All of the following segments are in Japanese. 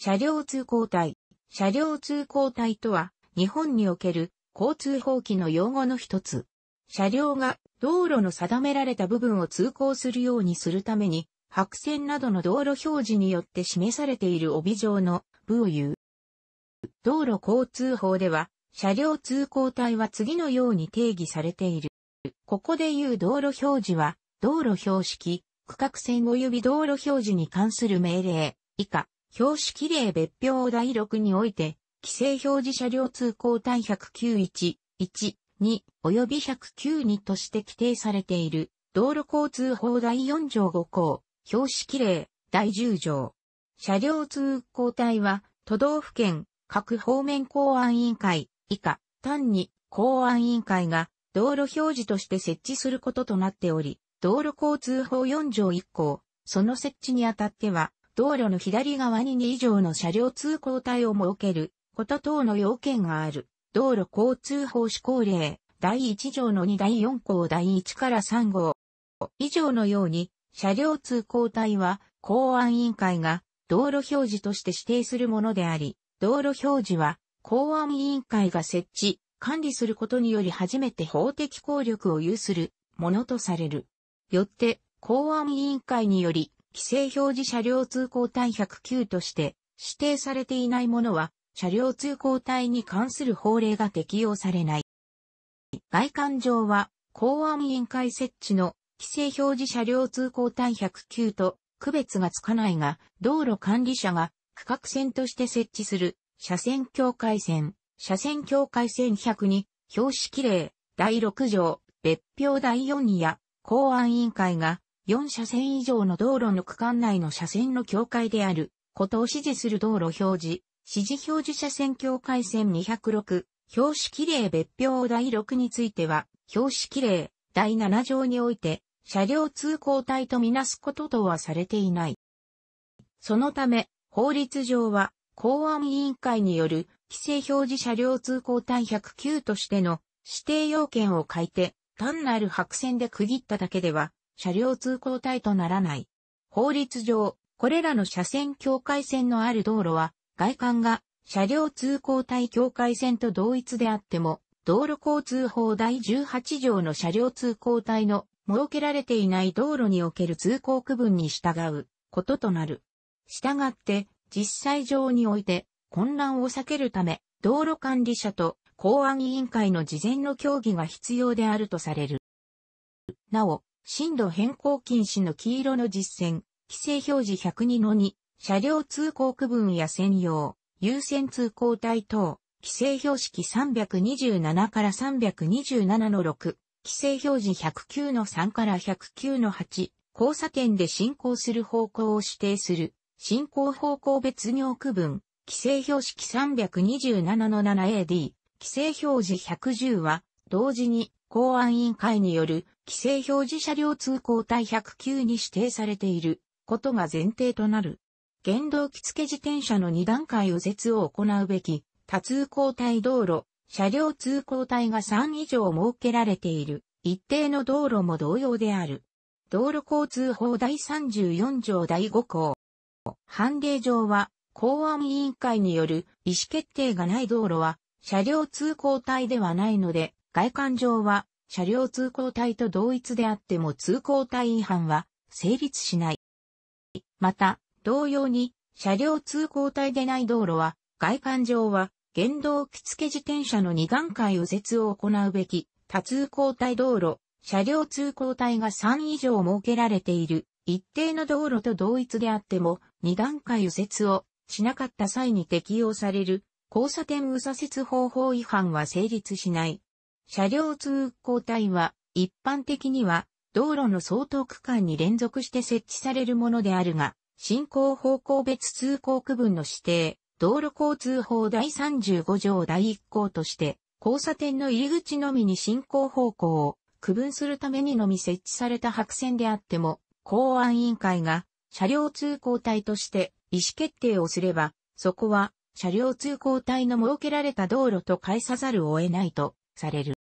車両通行帯。車両通行帯とは、日本における交通法規の用語の一つ。車両が道路の定められた部分を通行するようにするために、白線などの道路表示によって示されている帯状の部を言う。道路交通法では、車両通行帯は次のように定義されている。ここで言う道路表示は、道路標識、区画線及び道路表示に関する命令、以下、標識例別表第6において、規制表示車両通行帯109.1、1、2、及び109.2として規定されている、道路交通法第4条5項、標識例第10条。車両通行帯は、都道府県、各方面公安委員会、以下、単に公安委員会が道路表示として設置することとなっており、道路交通法4条1項、その設置にあたっては、道路の左側に2以上の車両通行帯を設けること等の要件がある。道路交通法施行令第1条の2第4項第1から3号以上のように車両通行帯は公安委員会が道路表示として指定するものであり、道路表示は公安委員会が設置、管理することにより初めて法的効力を有するものとされる。よって、公安委員会により規制表示車両通行帯109として指定されていないものは、車両通行帯に関する法令が適用されない。外観上は、公安委員会設置の規制表示車両通行帯109と区別がつかないが、道路管理者が区画線として設置する車線境界線、車線境界線102、標識例、第6条、別表第4や公安委員会が4車線以上の道路の区間内の車線の境界である。ことを指示する道路表示、指示表示車線境界線206、標識例別表第6については、標識例第7条において、車両通行帯とみなすこととはされていない。そのため、法律上は、公安委員会による。規制表示車両通行帯109としての。指定要件を書いて、単なる白線で区切っただけでは、車両通行帯とならない。法律上、これらの車線境界線のある道路は、外観が車両通行帯境界線と同一であっても、道路交通法第18条の車両通行帯の設けられていない道路における通行区分に従うこととなる。従って、実際上において混乱を避けるため、道路管理者と公安委員会の事前の協議が必要であるとされる。なお、進路変更禁止の黄色の実践、規制表示102の2、車両通行区分や専用、優先通行帯等、規制標識327から327の6、規制表示109の3から109の8、交差点で進行する方向を指定する、進行方向別行区分、規制標識327の 7AD、規制表示110は、同時に公安委員会による規制表示車両通行帯109に指定されていることが前提となる。原動機付自転車の2段階右折を行うべき多通行帯道路、車両通行帯が3以上設けられている一定の道路も同様である。道路交通法第34条第5項。判例上は公安委員会による意思決定がない道路は車両通行帯ではないので外観上は車両通行帯と同一であっても通行帯違反は成立しない。また、同様に車両通行帯でない道路は外観上は原動機付自転車の2段階右折を行うべき多通行帯道路、車両通行帯が3以上設けられている一定の道路と同一であっても2段階右折をしなかった際に適用される交差点右左折方法違反は成立しない。車両通行帯は一般的には道路の相当区間に連続して設置されるものであるが、進行方向別通行区分の指定、道路交通法第35条第1項として、交差点の入り口のみに進行方向を区分するためにのみ設置された白線であっても、公安委員会が車両通行帯として意思決定をすれば、そこは車両通行帯の設けられた道路と返さざるを得ないとされる。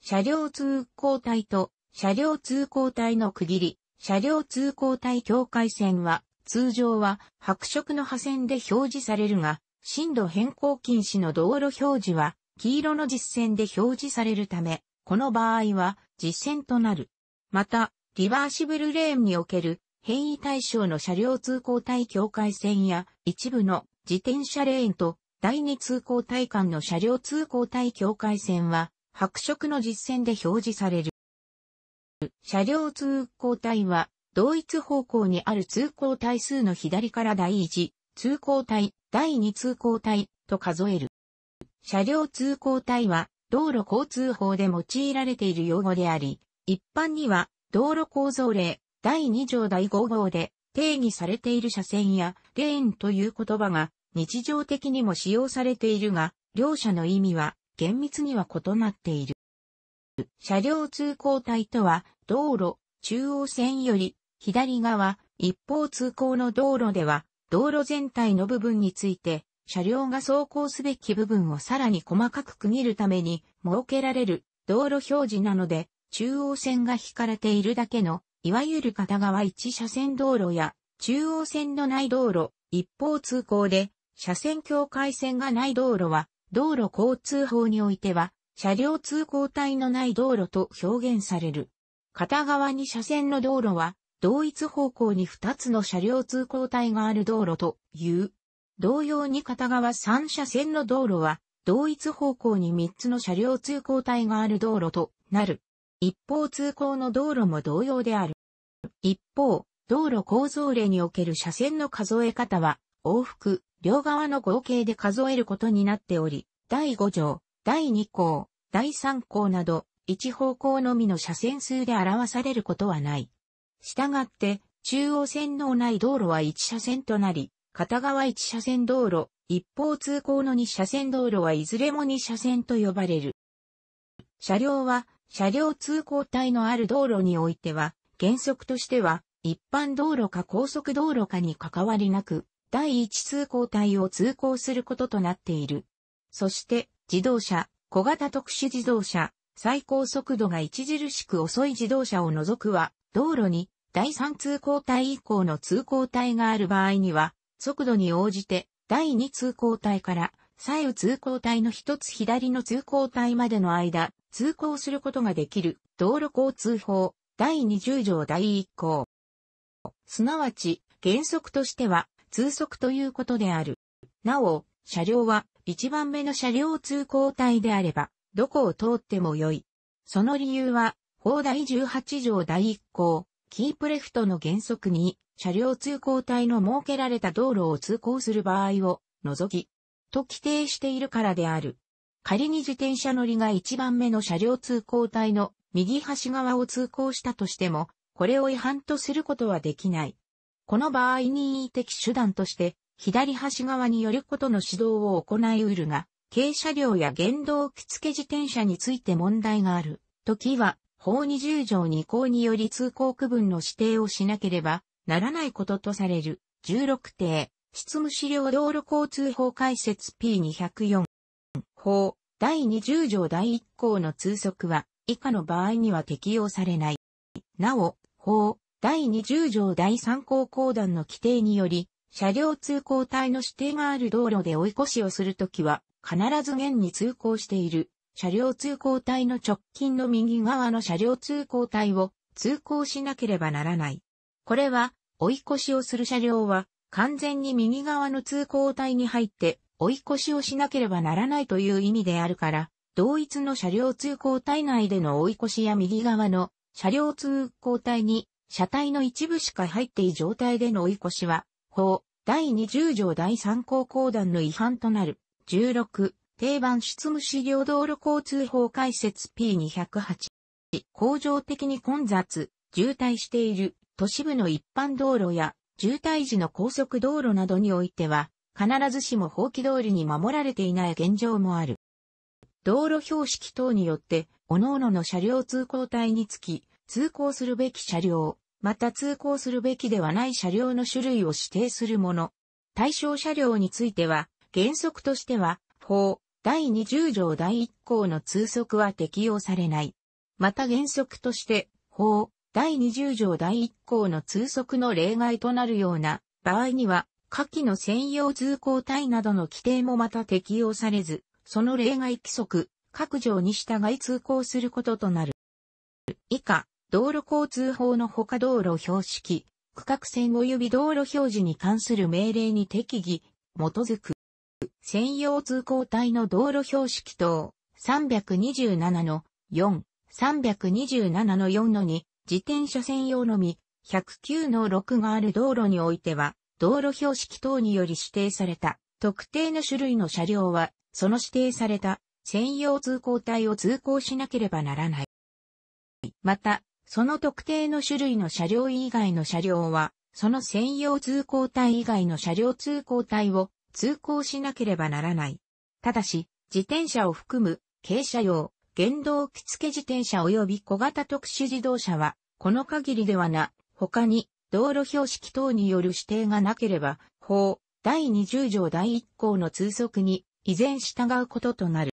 車両通行帯と車両通行帯の区切り、車両通行帯境界線は通常は白色の破線で表示されるが、進路変更禁止の道路表示は黄色の実線で表示されるため、この場合は実線となる。また、リバーシブルレーンにおける変異対象の車両通行帯境界線や一部の自転車レーンと第二通行帯間の車両通行帯境界線は白色の実線で表示される。車両通行帯は同一方向にある通行帯数の左から第一通行帯、第二通行帯と数える。車両通行帯は道路交通法で用いられている用語であり、一般には道路構造例第2条第5号で定義されている車線やレーンという言葉が日常的にも使用されているが、両者の意味は厳密には異なっている。車両通行帯とは、道路、中央線より、左側、一方通行の道路では、道路全体の部分について、車両が走行すべき部分をさらに細かく区切るために設けられる道路表示なので、中央線が引かれているだけの、いわゆる片側一車線道路や、中央線のない道路、一方通行で、車線境界線がない道路は、道路交通法においては、車両通行帯のない道路と表現される。片側に車線の道路は、同一方向に2つの車両通行帯がある道路という。同様に片側3車線の道路は、同一方向に3つの車両通行帯がある道路となる。一方通行の道路も同様である。一方、道路構造例における車線の数え方は、往復、両側の合計で数えることになっており、第5条、第2項、第3項など、一方向のみの車線数で表されることはない。したがって、中央線のない道路は1車線となり、片側1車線道路、一方通行の2車線道路はいずれも2車線と呼ばれる。車両は、車両通行帯のある道路においては、原則としては、一般道路か高速道路かに関わりなく、第一通行帯を通行することとなっている。そして、自動車、小型特殊自動車、最高速度が著しく遅い自動車を除くは、道路に第三通行帯以降の通行帯がある場合には、速度に応じて第二通行帯から左右通行帯の一つ左の通行帯までの間、通行することができる道路交通法第20条第一項。すなわち、原則としては通則ということである。なお、車両は一番目の車両通行帯であれば、どこを通ってもよい。その理由は、法第18条第1項、キープレフトの原則に、車両通行帯の設けられた道路を通行する場合を除き、と規定しているからである。仮に自転車乗りが一番目の車両通行帯の右端側を通行したとしても、これを違反とすることはできない。この場合任意的手段として、左端側によることの指導を行い得るが、軽車両や原動機付自転車について問題がある。時は、法20条2項により通行区分の指定をしなければならないこととされる。16定、執務資料道路交通法解説 P204。法、第20条第1項の通則は、以下の場合には適用されない。なお、法、第20条第3項公団の規定により、車両通行帯の指定がある道路で追い越しをするときは、必ず現に通行している、車両通行帯の直近の右側の車両通行帯を通行しなければならない。これは、追い越しをする車両は、完全に右側の通行帯に入って、追い越しをしなければならないという意味であるから、同一の車両通行帯内での追い越しや右側の車両通行帯に車体の一部しか入っていい状態での追い越しは、法、第20条第3項公団の違反となる。16、定番執務資料道路交通法解説 P208。工場的に混雑、渋滞している都市部の一般道路や渋滞時の高速道路などにおいては、必ずしも法規通りに守られていない現状もある。道路標識等によって、各々の車両通行帯につき、通行するべき車両、また通行するべきではない車両の種類を指定するもの。対象車両については、原則としては、法、第20条第1項の通則は適用されない。また原則として、法、第20条第1項の通則の例外となるような場合には、下記の専用通行帯などの規定もまた適用されず、その例外規則、各条に従い通行することとなる。以下、道路交通法のほか道路標識、区画線及び道路表示に関する命令に適宜、基づく。専用通行帯の道路標識等、327の4、327の4の2、自転車専用のみ、109の6がある道路においては、道路標識等により指定された特定の種類の車両は、その指定された専用通行帯を通行しなければならない。また、その特定の種類の車両以外の車両は、その専用通行帯以外の車両通行帯を通行しなければならない。ただし、自転車を含む軽車用、原動機付自転車及び小型特殊自動車は、この限りではな、他に、道路標識等による指定がなければ、法、第20条第1項の通則に、依然従うこととなる。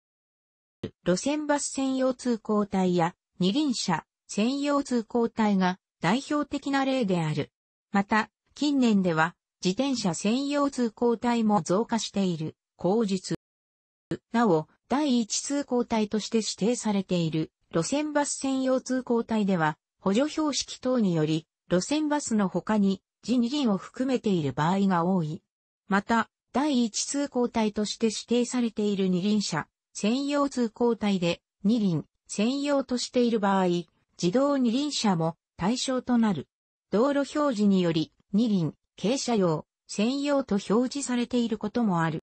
路線バス専用通行帯や、二輪車、専用通行帯が代表的な例である。また、近年では、自転車専用通行帯も増加している、口述。なお、第一通行帯として指定されている路線バス専用通行帯では、補助標識等により、路線バスの他に自二輪を含めている場合が多い。また、第一通行帯として指定されている二輪車、専用通行帯で二輪、専用としている場合、自動二輪車も対象となる。道路表示により、二輪、軽車用、専用と表示されていることもある。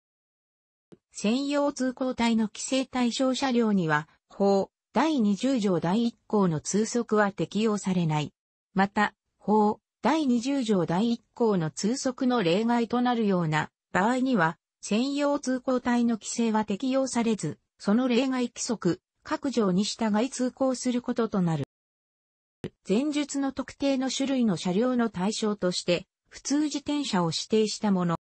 専用通行帯の規制対象車両には、法、第20条第1項の通則は適用されない。また、法、第20条第1項の通則の例外となるような場合には、専用通行帯の規制は適用されず、その例外規則、各条に従い通行することとなる。前述の特定の種類の車両の対象として、普通自転車を指定したもの。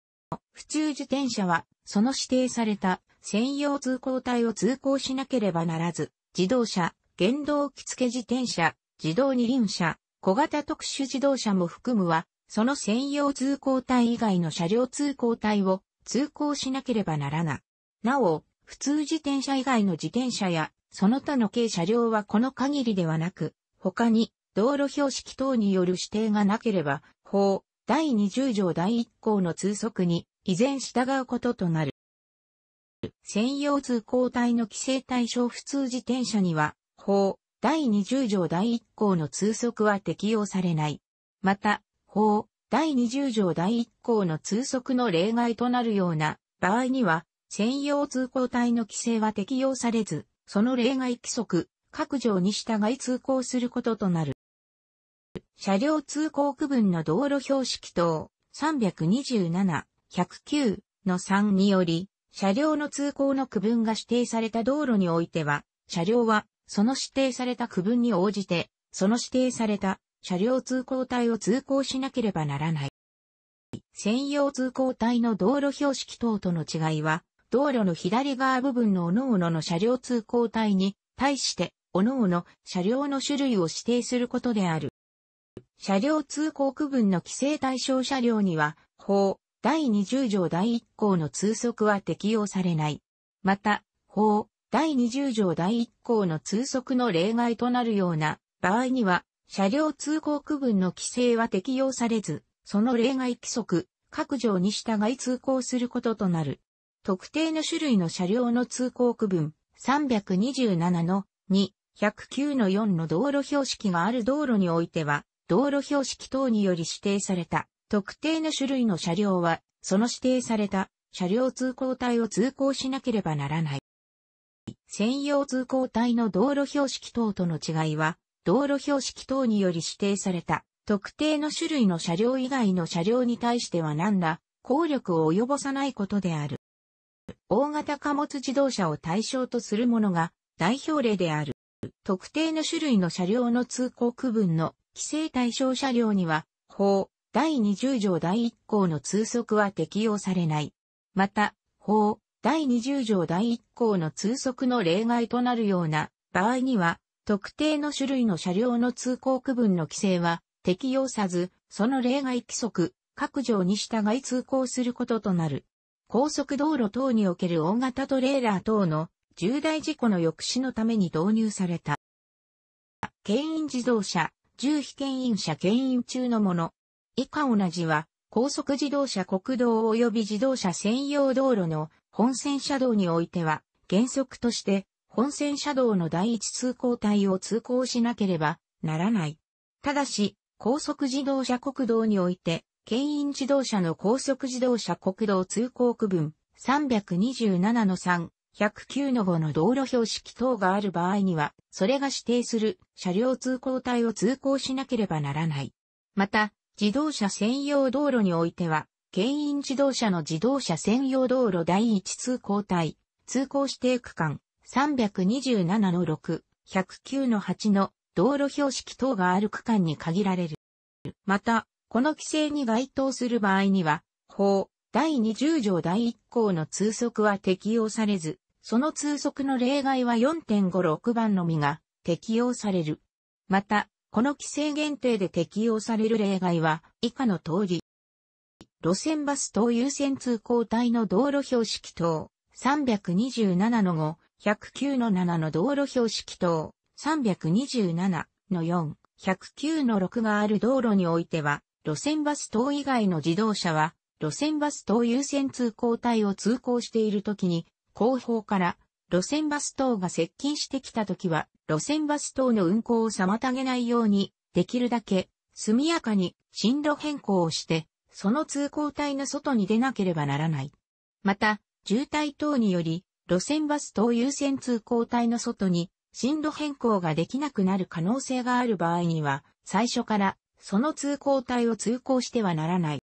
普通自転車は、その指定された専用通行帯を通行しなければならず、自動車、原動機付自転車、自動二輪車、小型特殊自動車も含むは、その専用通行帯以外の車両通行帯を通行しなければならない。なお、普通自転車以外の自転車や、その他の軽車両はこの限りではなく、他に道路標識等による指定がなければ、法、第20条第1項の通則に依然従うこととなる。専用通行帯の規制対象普通自転車には、法、第20条第1項の通則は適用されない。また、法、第20条第1項の通則の例外となるような場合には、専用通行帯の規制は適用されず、その例外規則、各条に従い通行することとなる。車両通行区分の道路標識等327 109の3により、車両の通行の区分が指定された道路においては、車両はその指定された区分に応じて、その指定された車両通行帯を通行しなければならない。専用通行帯の道路標識等との違いは、道路の左側部分の各々の車両通行帯に対して、各々車両の種類を指定することである。車両通行区分の規制対象車両には、法、第20条第1項の通則は適用されない。また、法、第20条第1項の通則の例外となるような場合には、車両通行区分の規制は適用されず、その例外規則、各条に従い通行することとなる。特定の種類の車両の通行区分、327の2、109の4の道路標識がある道路においては、道路標識等により指定された特定の種類の車両は、その指定された車両通行帯を通行しなければならない。専用通行帯の道路標識等との違いは、道路標識等により指定された特定の種類の車両以外の車両に対しては何ら効力を及ぼさないことである。大型貨物自動車を対象とするものが代表例である。特定の種類の車両の通行区分の規制対象車両には、法、第20条第1項の通則は適用されない。また、法、第20条第1項の通則の例外となるような場合には、特定の種類の車両の通行区分の規制は適用さず、その例外規則、各条に従い通行することとなる。高速道路等における大型トレーラー等の重大事故の抑止のために導入された。牽引自動車、重非牽引車牽引中のもの。以下同じは、高速自動車国道及び自動車専用道路の本線車道においては、原則として本線車道の第一通行帯を通行しなければならない。ただし、高速自動車国道において、牽引自動車の高速自動車国道通行区分327の3、109の5の道路標識等がある場合には、それが指定する車両通行帯を通行しなければならない。また、自動車専用道路においては、牽引自動車の自動車専用道路第一通行帯、通行指定区間327の6、109の8の道路標識等がある区間に限られる。また、この規制に該当する場合には、法、第20条第1項の通則は適用されず、その通則の例外は4.56番のみが適用される。また、この規制限定で適用される例外は以下の通り。路線バス等優先通行帯の道路標識等327の5、109の7の道路標識等327の4、109の6がある道路においては、路線バス等以外の自動車は、路線バス等優先通行帯を通行しているときに、後方から路線バス等が接近してきたときは、路線バス等の運行を妨げないように、できるだけ速やかに進路変更をして、その通行帯の外に出なければならない。また、渋滞等により、路線バス等優先通行帯の外に進路変更ができなくなる可能性がある場合には、最初からその通行帯を通行してはならない。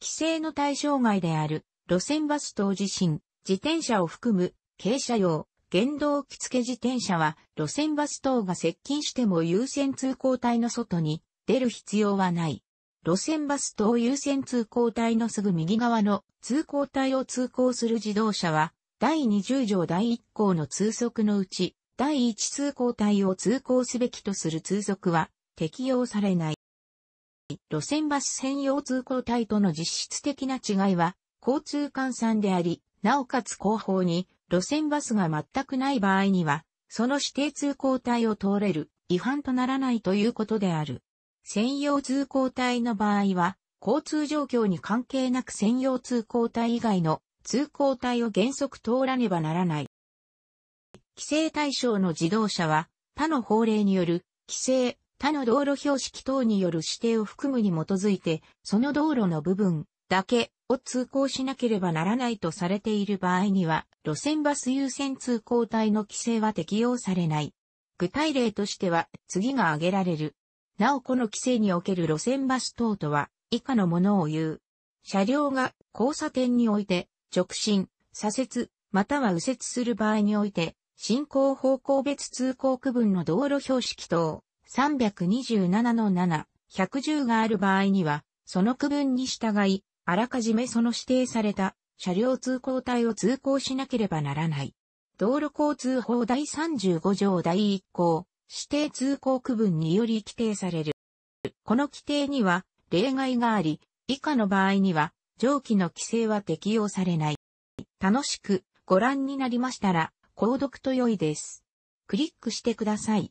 規制の対象外である路線バス等自身、自転車を含む軽車用、原動機付自転車は路線バス等が接近しても優先通行帯の外に出る必要はない。路線バス等優先通行帯のすぐ右側の通行帯を通行する自動車は第20条第1項の通則のうち第一通行帯を通行すべきとする通則は適用されない。路線バス専用通行帯との実質的な違いは交通換算であり、なおかつ後方に路線バスが全くない場合には、その指定通行帯を通れる違反とならないということである。専用通行帯の場合は、交通状況に関係なく専用通行帯以外の通行帯を原則通らねばならない。規制対象の自動車は、他の法令による規制、他の道路標識等による指定を含むに基づいて、その道路の部分だけを通行しなければならないとされている場合には、路線バス優先通行帯の規制は適用されない。具体例としては、次が挙げられる。なおこの規制における路線バス等とは、以下のものを言う。車両が交差点において、直進、左折、または右折する場合において、進行方向別通行区分の道路標識等327の7、110がある場合には、その区分に従い、あらかじめその指定された車両通行帯を通行しなければならない。道路交通法第35条第1項、指定通行区分により規定される。この規定には例外があり、以下の場合には上記の規制は適用されない。楽しくご覧になりましたら、購読と良いです。クリックしてください。